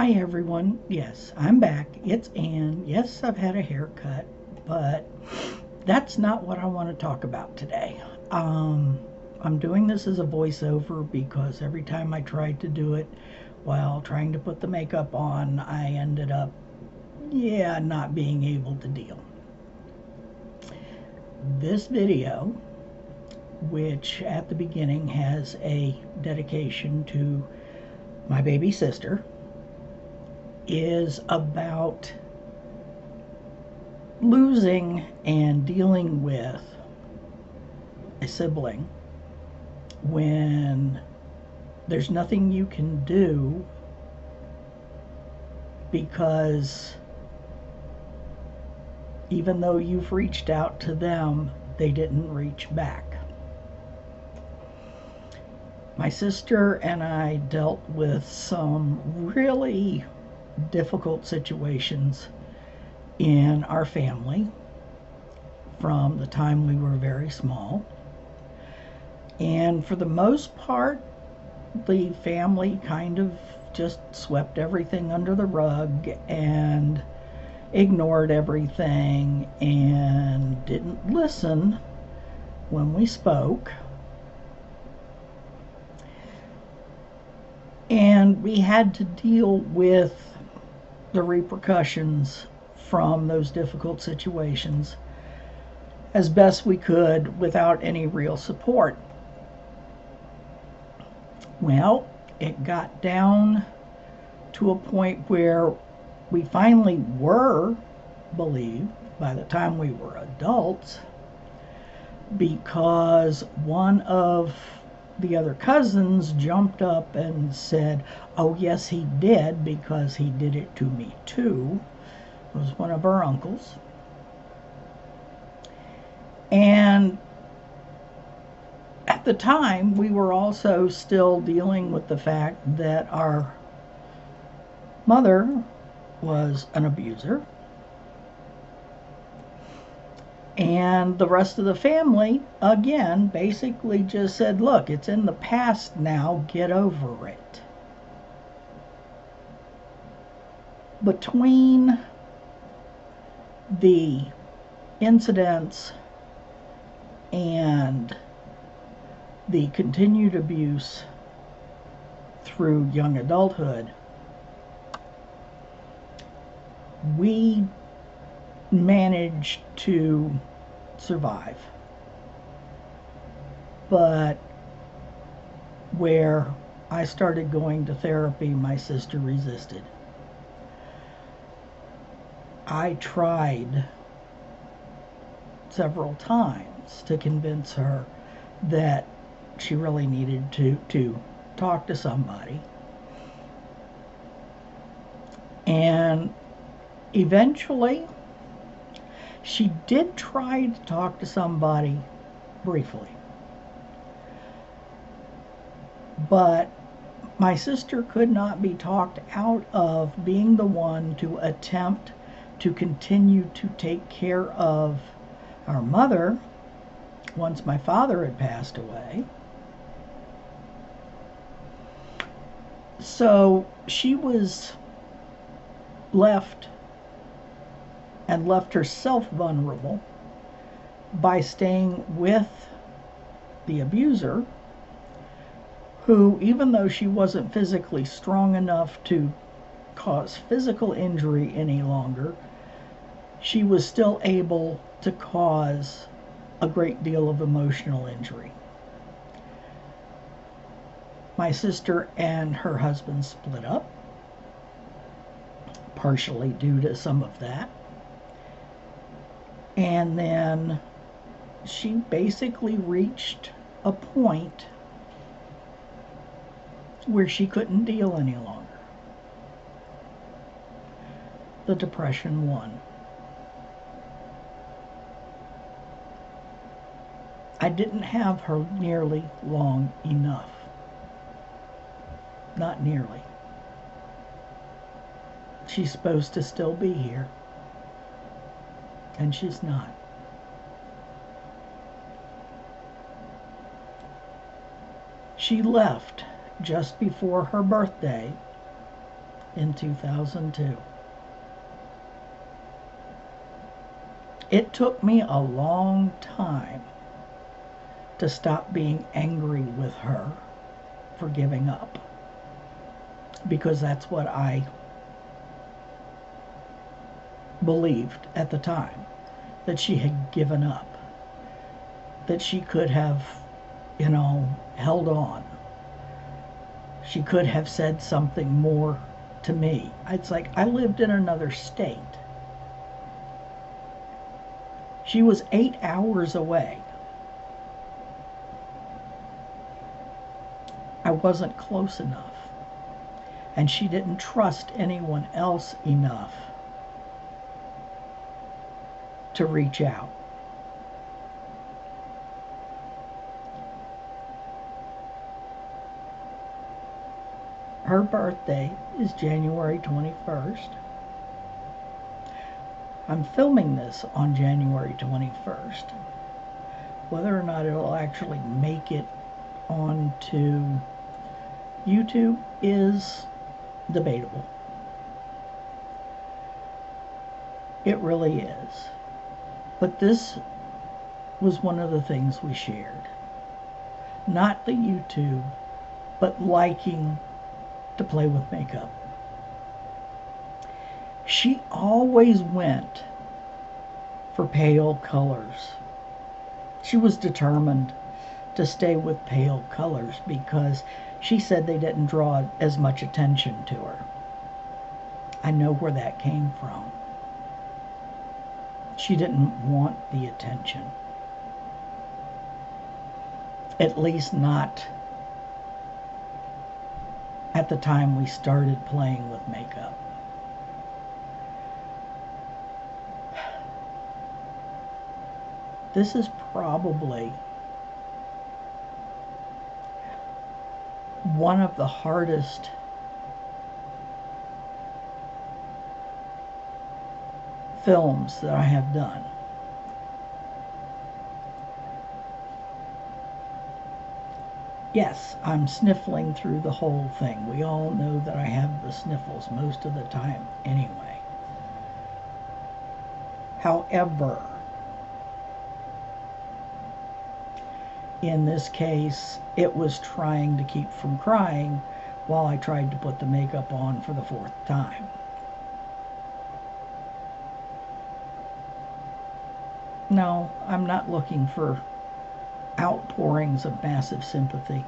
Hi everyone. Yes, I'm back. It's Aynne. Yes, I've had a haircut, but that's not what I want to talk about today. Um, I'm doing this as a voiceover because every time I tried to do it while trying to put the makeup on, I ended up, yeah, not being able to deal. This video, which at the beginning has a dedication to my baby sister, is about losing and dealing with a sibling when there's nothing you can do because even though you've reached out to them, they didn't reach back. My sister and I dealt with some really difficult situations in our family from the time we were very small. And for the most part, the family kind of just swept everything under the rug and ignored everything and didn't listen when we spoke. And we had to deal with the repercussions from those difficult situations as best we could without any real support. Well, it got down to a point where we finally were believed by the time we were adults because one of the other cousins jumped up and said, Oh, yes, he did because he did it to me too. It was one of our uncles. And at the time, we were also still dealing with the fact that our mother was an abuser And the rest of the family, again, basically just said, look, it's in the past now, get over it. Between the incidents and the continued abuse through young adulthood, we managed to survive. But where I started going to therapy, my sister resisted. I tried several times to convince her that she really needed to, to talk to somebody. And eventually, she did try to talk to somebody briefly. But my sister could not be talked out of being the one to attempt to continue to take care of our mother once my father had passed away. So she was left and left herself vulnerable by staying with the abuser, who, even though she wasn't physically strong enough to cause physical injury any longer, she was still able to cause a great deal of emotional injury. My sister and her husband split up, partially due to some of that. And then she basically reached a point where she couldn't deal any longer. The depression won. I didn't have her nearly long enough. Not nearly. She's supposed to still be here and she's not. She left just before her birthday in 2002. It took me a long time to stop being angry with her for giving up because that's what I believed at the time that she had given up, that she could have, you know, held on. She could have said something more to me. It's like I lived in another state. She was eight hours away. I wasn't close enough. And she didn't trust anyone else enough to reach out. Her birthday is January 21st. I'm filming this on January 21st. Whether or not it'll actually make it onto YouTube is debatable. It really is. But this was one of the things we shared. Not the YouTube, but liking to play with makeup. She always went for pale colors. She was determined to stay with pale colors because she said they didn't draw as much attention to her. I know where that came from. She didn't want the attention. At least not at the time we started playing with makeup. This is probably one of the hardest films that I have done. Yes, I'm sniffling through the whole thing. We all know that I have the sniffles most of the time anyway. However, in this case, it was trying to keep from crying while I tried to put the makeup on for the fourth time. No, I'm not looking for outpourings of massive sympathy.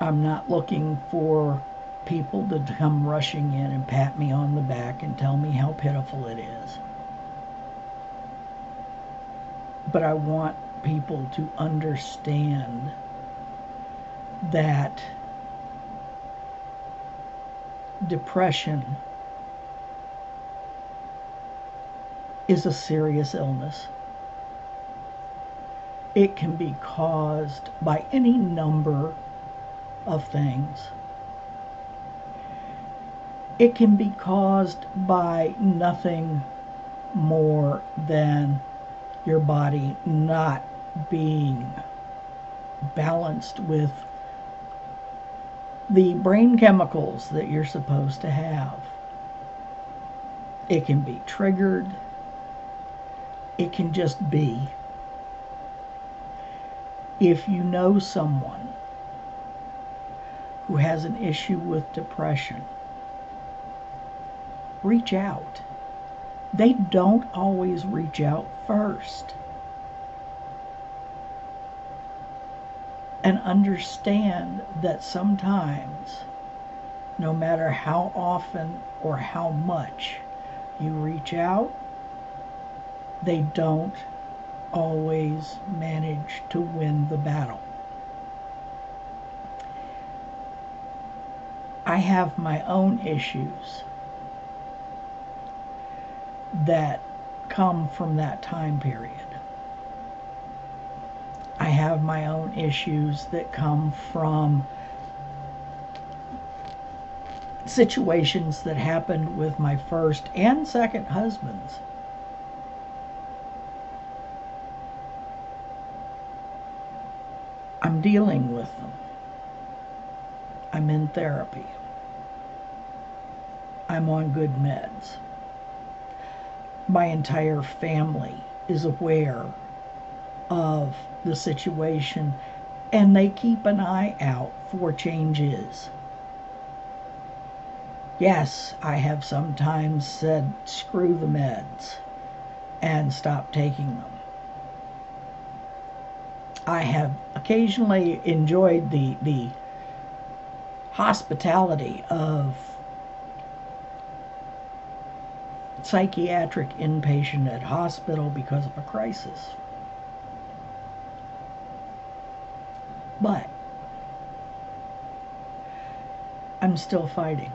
I'm not looking for people to come rushing in and pat me on the back and tell me how pitiful it is. But I want people to understand that depression is a serious illness. It can be caused by any number of things. It can be caused by nothing more than your body not being balanced with the brain chemicals that you're supposed to have. It can be triggered. It can just be. If you know someone who has an issue with depression, reach out. They don't always reach out first. And understand that sometimes, no matter how often or how much you reach out, they don't always manage to win the battle. I have my own issues that come from that time period. I have my own issues that come from situations that happened with my first and second husbands. I'm dealing with them. I'm in therapy. I'm on good meds. My entire family is aware of the situation and they keep an eye out for changes. Yes, I have sometimes said screw the meds and stop taking them. I have occasionally enjoyed the the hospitality of psychiatric inpatient at hospital because of a crisis. But I'm still fighting.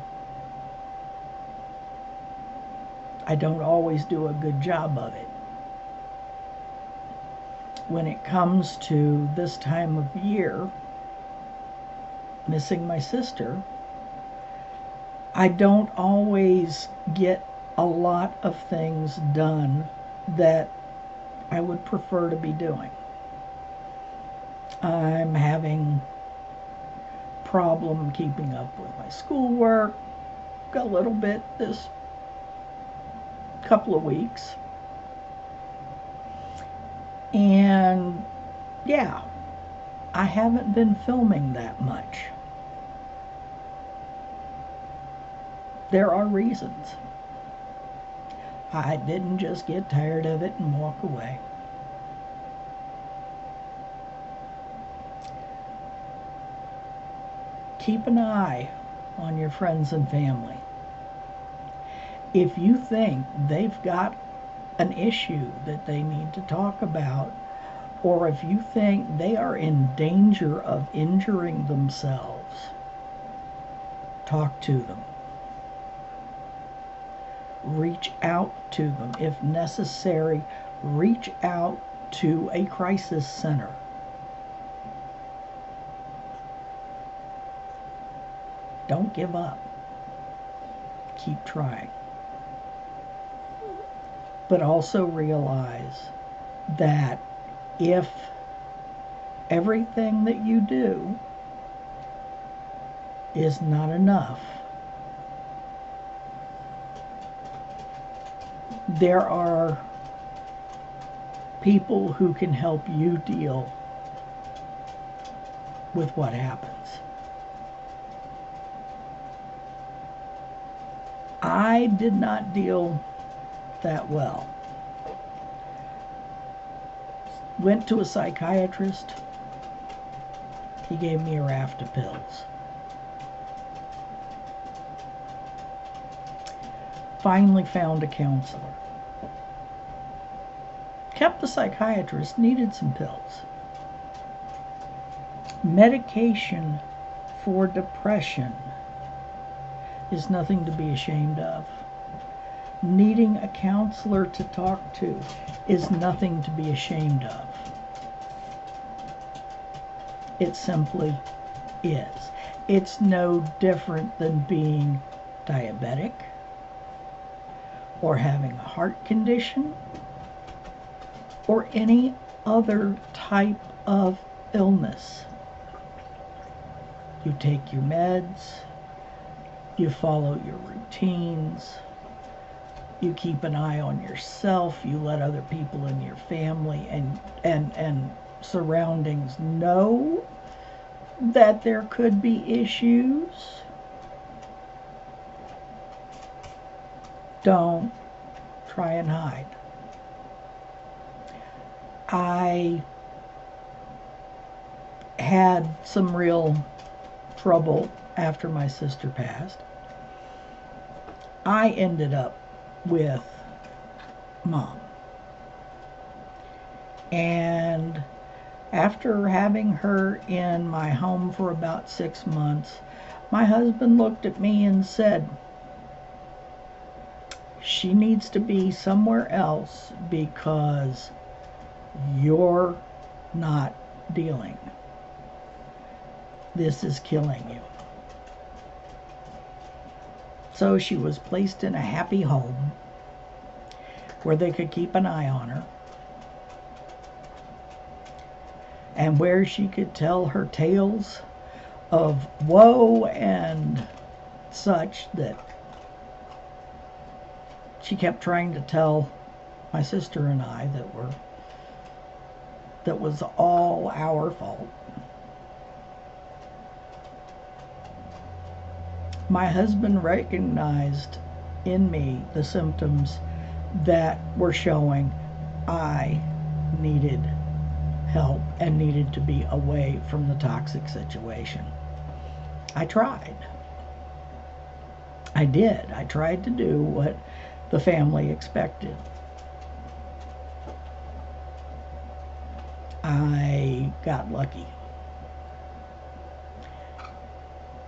I don't always do a good job of it. When it comes to this time of year, missing my sister, I don't always get a lot of things done that I would prefer to be doing. I'm having problem keeping up with my schoolwork a little bit this couple of weeks. And yeah, I haven't been filming that much. There are reasons. I didn't just get tired of it and walk away. Keep an eye on your friends and family. If you think they've got an issue that they need to talk about, or if you think they are in danger of injuring themselves, talk to them reach out to them. If necessary, reach out to a crisis center. Don't give up. Keep trying. But also realize that if everything that you do is not enough, there are people who can help you deal with what happens. I did not deal that well. Went to a psychiatrist. He gave me a raft of pills. Finally found a counselor kept the psychiatrist, needed some pills. Medication for depression is nothing to be ashamed of. Needing a counselor to talk to is nothing to be ashamed of. It simply is. It's no different than being diabetic or having a heart condition or any other type of illness. You take your meds, you follow your routines, you keep an eye on yourself, you let other people in your family and and and surroundings know that there could be issues. Don't try and hide. I had some real trouble after my sister passed. I ended up with mom. And after having her in my home for about six months, my husband looked at me and said, She needs to be somewhere else because you're not dealing. This is killing you. So she was placed in a happy home where they could keep an eye on her and where she could tell her tales of woe and such that she kept trying to tell my sister and I that were that was all our fault. My husband recognized in me the symptoms that were showing I needed help and needed to be away from the toxic situation. I tried. I did. I tried to do what the family expected. I got lucky.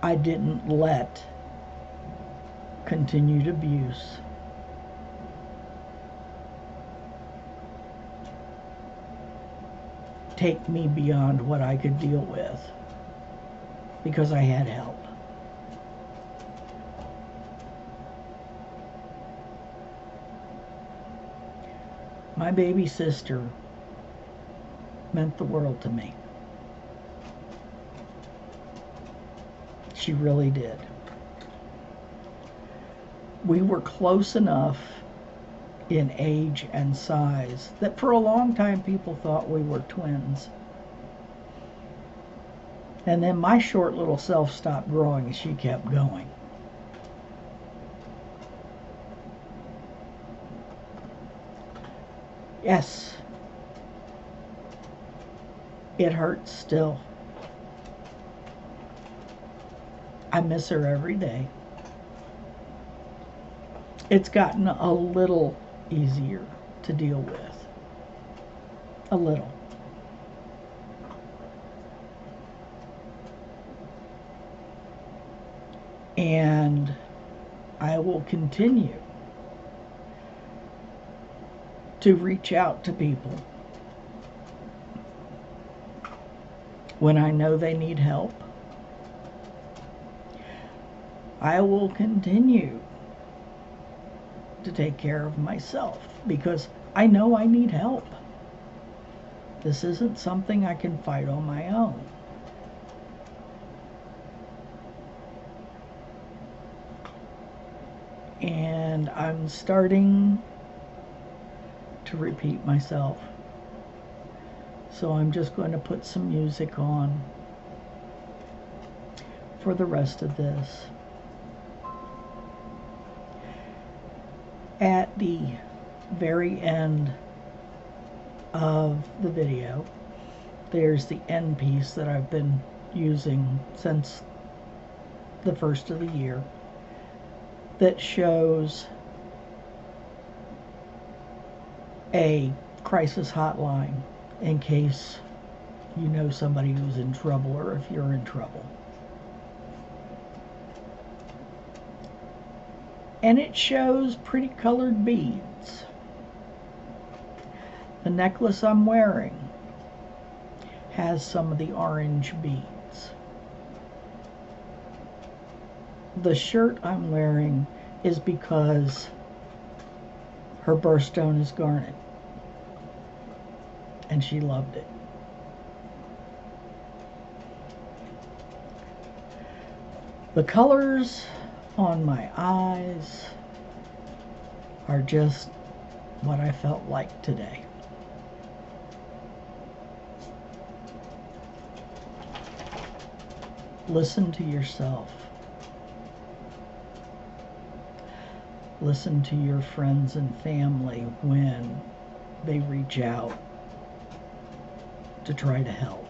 I didn't let continued abuse take me beyond what I could deal with because I had help. My baby sister meant the world to me. She really did. We were close enough in age and size that for a long time people thought we were twins. And then my short little self stopped growing and she kept going. Yes, it hurts still. I miss her every day. It's gotten a little easier to deal with. A little. And I will continue to reach out to people when I know they need help. I will continue take care of myself because I know I need help. This isn't something I can fight on my own. And I'm starting to repeat myself. So I'm just going to put some music on for the rest of this. At the very end of the video, there's the end piece that I've been using since the first of the year that shows a crisis hotline in case you know somebody who's in trouble or if you're in trouble. And it shows pretty colored beads. The necklace I'm wearing has some of the orange beads. The shirt I'm wearing is because her birthstone is garnet and she loved it. The colors on my eyes are just what I felt like today. Listen to yourself. Listen to your friends and family when they reach out to try to help.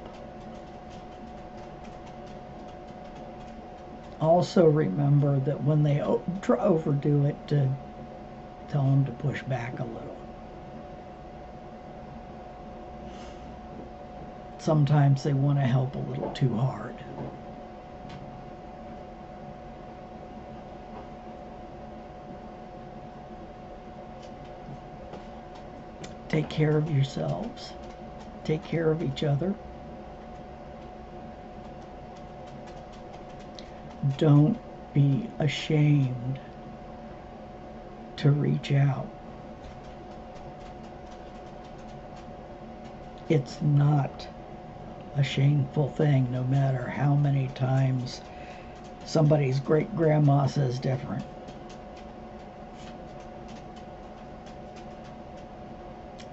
Also remember that when they overdo it, to tell them to push back a little. Sometimes they want to help a little too hard. Take care of yourselves take care of each other. Don't be ashamed to reach out. It's not a shameful thing, no matter how many times somebody's great grandma says different.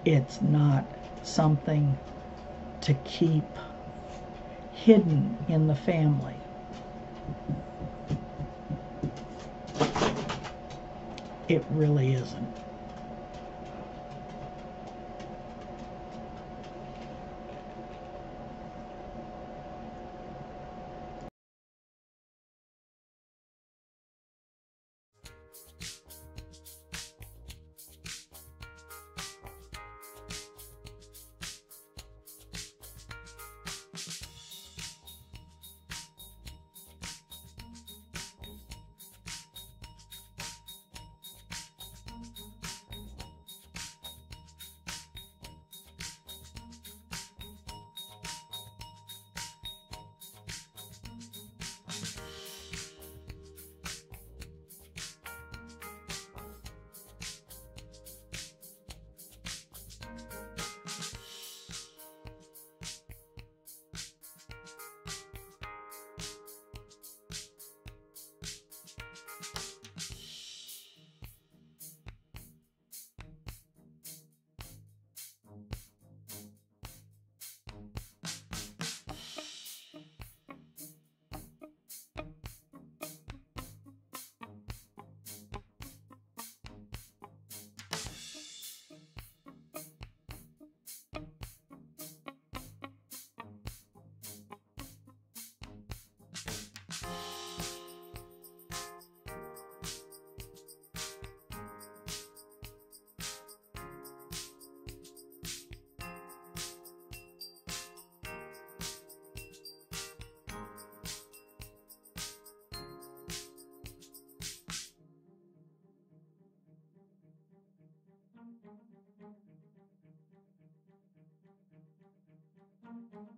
It's not something to keep hidden in the family. It really isn't. thank you